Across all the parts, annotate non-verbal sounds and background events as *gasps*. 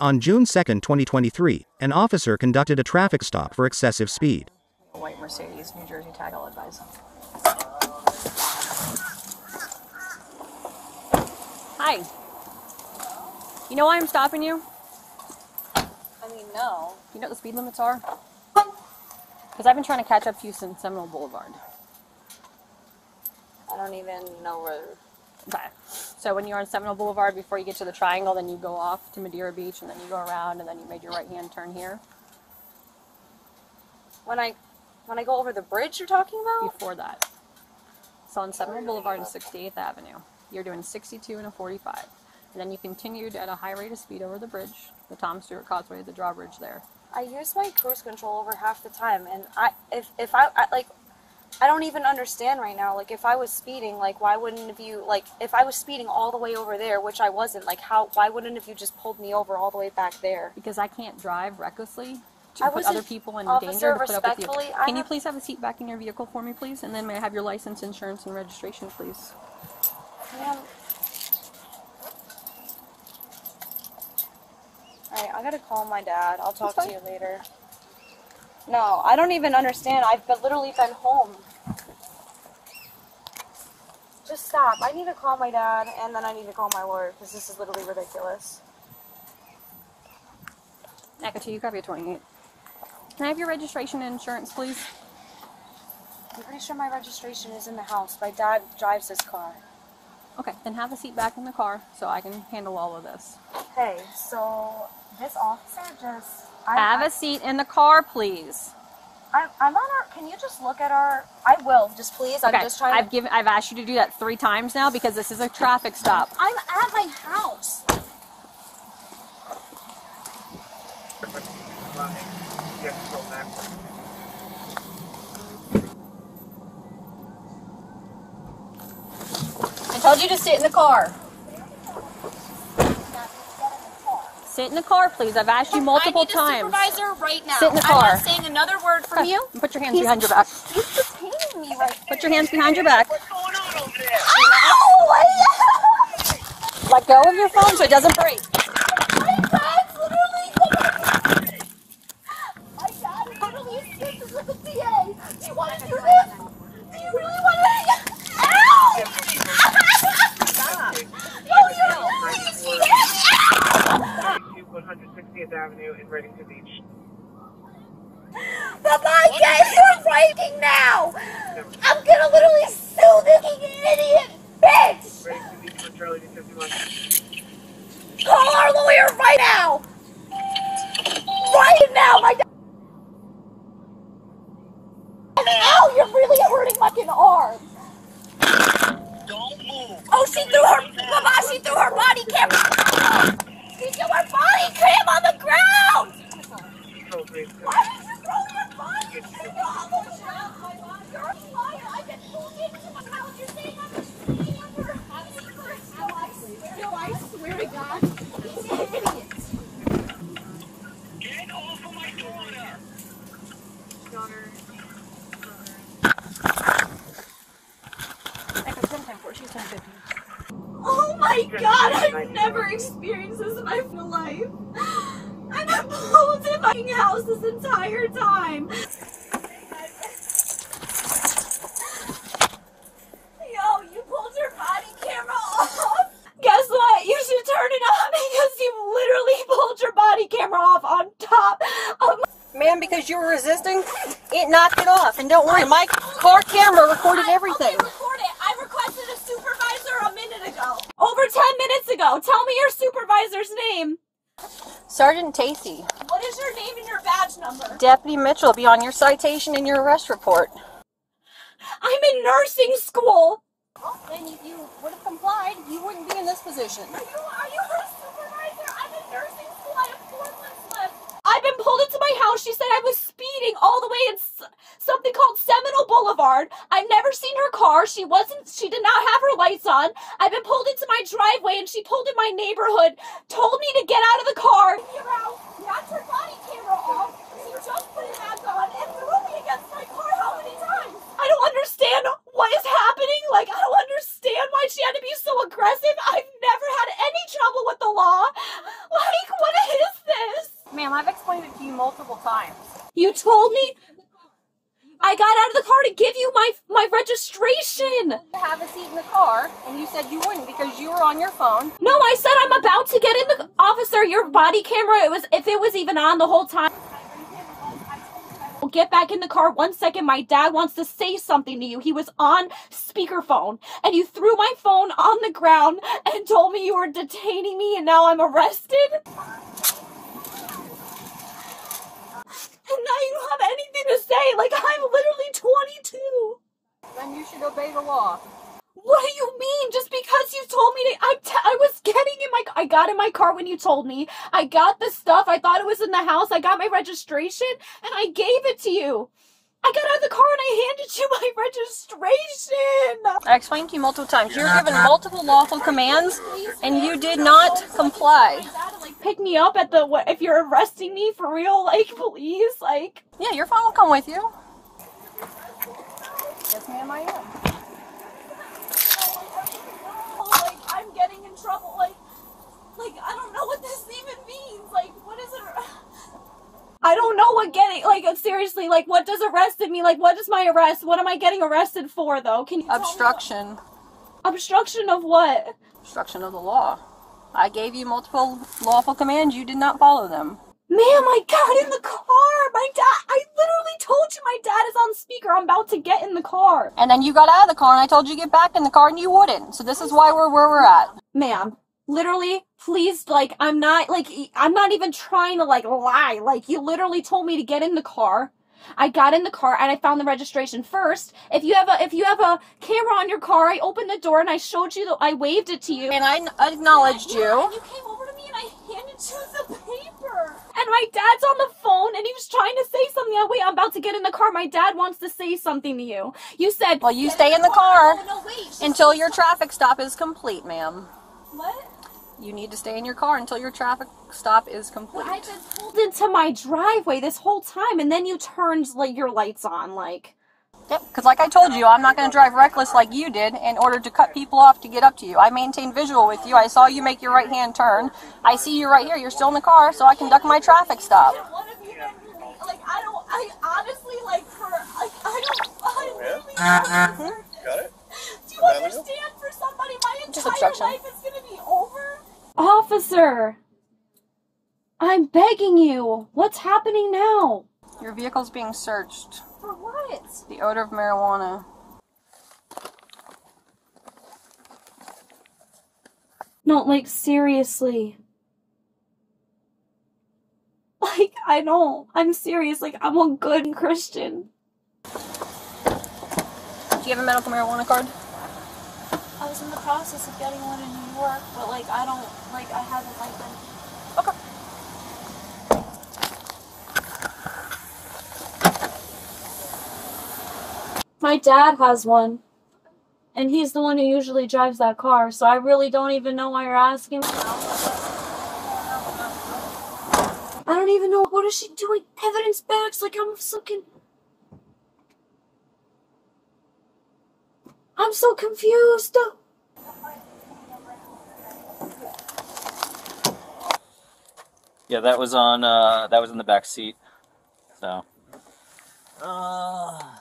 On June 2, 2023, an officer conducted a traffic stop for excessive speed. A white Mercedes, New Jersey tag, I'll advise. Hi. You know why I'm stopping you? I mean, no. You know what the speed limits are? Because I've been trying to catch up to you since Seminole Boulevard. I don't even know where. Okay. So when you're on Seminole Boulevard, before you get to the triangle, then you go off to Madeira Beach, and then you go around, and then you made your right hand turn here. When I, when I go over the bridge, you're talking about? Before that. So on Seminole Boulevard and 68th Avenue, you're doing 62 and a 45. And then you continued at a high rate of speed over the bridge, the Tom Stewart Causeway, the drawbridge there. I use my cruise control over half the time, and I, if if I, I like, I don't even understand right now. Like, if I was speeding, like, why wouldn't have you like, if I was speeding all the way over there, which I wasn't, like, how, why wouldn't have you just pulled me over all the way back there? Because I can't drive recklessly to I put other people in danger to put up with you. Can you please have a seat back in your vehicle for me, please? And then may I have your license, insurance, and registration, please? Um, Ma'am. Alright, I gotta call my dad. I'll talk to you later. No, I don't even understand. I've been, literally been home. Just stop. I need to call my dad and then I need to call my lawyer because this is literally ridiculous. Nakatu, you copy a 28. Can I have your registration and insurance, please? I'm pretty sure my registration is in the house. My dad drives this car. Okay, then have a seat back in the car so I can handle all of this. Hey, so this officer just. I, Have a seat in the car, please. I'm on our. Can you just look at our. I will, just please. I'm Okay, just trying I've to. given, I've asked you to do that three times now because this is a traffic stop. I'm at my house. I told you to sit in the car. Sit in the car, please. I've asked you multiple I need times. A supervisor right now. Sit in the car. I'm not saying another word from Okay, you. Put your hands He's- behind your back. He's detaining me right Put your hands behind your back. What's going on over there? Ow! *laughs* Let go of your phone so it doesn't break. My dad's literally. My dad literally is with the DA. Do you want to do this? Do you really want to? Ow! No, you're really. Ow! 160th Avenue to Redington Beach. But my dad, you're writing now. I'm gonna literally sue this idiot bitch. Redington Beach for Charlie 251. Call our lawyer right now. Right now, my dad. Ow! You're really hurting my fucking arm. Don't move. Oh, she threw her, Mama, she threw her body cam. She threw her body cam on the ground. Control grade. Why did you throw your body cam? You're almost shot my mom. You're a liar. I've been pulled into my house. You're saying I'm cheating on your house. No, I swear. No, I swear to God. He's an idiot. Get off of my daughter. Daughter. Echo, 10 She's 10 Oh my god, I've never experienced this in my life. I've been pulled in my house this entire time. Yo, you pulled your body camera off. Guess what? You should turn it on because you literally pulled your body camera off on top of my. Ma'am, because you were resisting, it knocked it off. And don't worry, my car camera recorded everything. Okay, record it. I requested a supervisor a minute ago. Over 10 minutes ago. Tell me your supervisor's name. Sergeant Tacey, What is your name and your badge number? Deputy Mitchell will be on your citation and your arrest report. I'm in nursing school. Well, then if you would have complied, you wouldn't be in this position. Are you, are you her supervisor? I'm in nursing school. I have four months left. I've been pulled into my house. She said I was speeding all the way in s- something called Seminole Boulevard. I've never seen her car. She wasn't, she did not have her lights on. I've been pulled into my driveway and she pulled in my neighborhood, told me to get out of the car. Knocked her body camera off. She just put it back on and threw me against my car how many times? I don't understand what is happening. Like, I don't understand why she had to be so aggressive. I've never had any trouble with the law. Like, what is Ma'am, I've explained it to you multiple times. You told me I got out of the car to give you my my registration. To have a seat in the car, and you said you wouldn't because you were on your phone. No, I said I'm about to get in the officer. Your body camera, it was if it was even on the whole time. Get back in the car one second. My dad wants to say something to you. He was on speakerphone, and you threw my phone on the ground and told me you were detaining me, and now I'm arrested. And now you don't have anything to say. Like I'm literally 22. Then you should obey the law. What do you mean? Just because you told me to, I, t- I was getting in my, I got in my car when you told me. I got the stuff. I thought it was in the house. I got my registration and I gave it to you. I got out of the car and I handed you my *laughs* registration. I explained to you multiple times. You were given multiple lawful commands, and you did not comply. Like pick me up at the if you're arresting me for real, like *laughs* please, like Yeah, your phone will come with you. Yes, ma'am, I am. oh, like I'm getting in trouble, like like I don't know what this even means. Like what is it? I don't know what getting like seriously like what does arrested mean? Like what is my arrest? What am I getting arrested for though? Can you Obstruction. obstruction of what? Obstruction of the law. I gave you multiple lawful commands. You did not follow them. Ma'am, I got in the car. My dad, I literally told you my dad is on speaker. I'm about to get in the car. And then you got out of the car, and I told you to get back in the car, and you wouldn't. So this is why we're where we're at. Ma'am, literally, please, like, I'm not, like, I'm not even trying to, like, lie. Like, you literally told me to get in the car. I got in the car and I found the registration first. If you have a, if you have a camera on your car, I opened the door and I showed you, the, I waved it to you. And I acknowledged Yeah, you. and you came over to me and I handed you the paper. And my dad's on the phone and he was trying to say something. I wait, I'm about to get in the car. My dad wants to say something to you. You said, Well, you stay in the car No, no, wait. Until your traffic stop is complete, ma'am. What? You need to stay in your car until your traffic stop is complete. I've been pulled into my driveway this whole time, and then you turned like your lights on, like. Yep, because like I told you, I'm not going to drive reckless like you did in order to cut people off to get up to you. I maintain visual with you. I saw you make your right hand turn. I see you right here. You're still in the car, so I conduct my traffic stop. What have you been like? I don't. I honestly like for like I don't. I really don't. Uh, uh. Got it? Do you understand? For somebody, my entire life is gonna be over. Officer, I'm begging you. What's happening now? Your vehicle's being searched. For what? The odor of marijuana. No, like seriously. Like I don't. I'm serious. Like I'm a good Christian. Do you have a medical marijuana card? I was in the process of getting one in New York, but like I don't like I haven't like been Okay. My dad has one. And he's the one who usually drives that car, so I really don't even know why you're asking. I don't even know what is she doing? Evidence bags like I'm fucking I'm so confused. Yeah, that was on. Uh, that was in the back seat. So. Uh,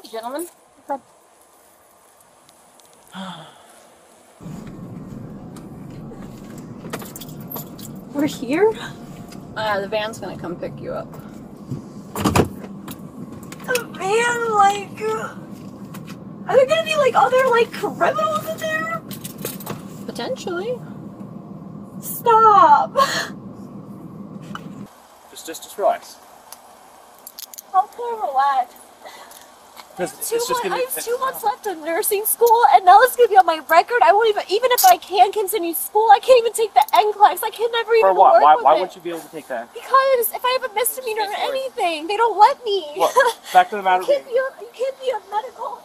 Thank you, gentlemen. *gasps* We're here? Uh, the van's gonna come pick you up. Man, like uh, Are there gonna be like other like criminals in there? Potentially. Stop! Just, just, just relax. Okay, relax. Because Two it's just months, gonna. I have two months left of nursing school, and now it's gonna be on my record. I won't even, even if I can continue school, I can't even take the NCLEX. I can never even For what? work Why, with why it. wouldn't you be able to take that? Because if I have a misdemeanor or anything, they don't let me. Look, fact of the matter you can't be a, you can't be a medical.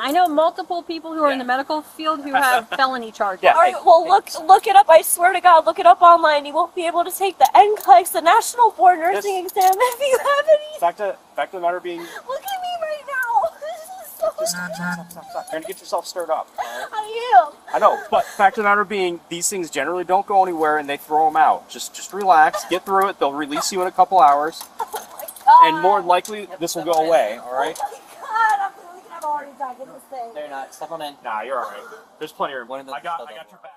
I know multiple people who are in the medical field who have *laughs* felony charges. Yeah. All right, well look look it up. I swear to God, look it up online. You won't be able to take the NCLEX, the National Board Nursing Yes. Exam, *laughs* if you have any. fact to fact of the matter being, Look at me right now. This is Just stop, stop, stop, stop. Trying to get yourself stirred up. all right? I am. I know, but fact of the matter being, these things generally don't go anywhere, and they throw them out. Just, just relax, get through it. They'll release you in a couple hours, *laughs* oh and more likely, this will go away. All right? Oh my god, I'm really gonna have a heart attack in this thing. They're not. Step on in. Nah, you're all right. There's plenty of. One of the- I got, I got your back.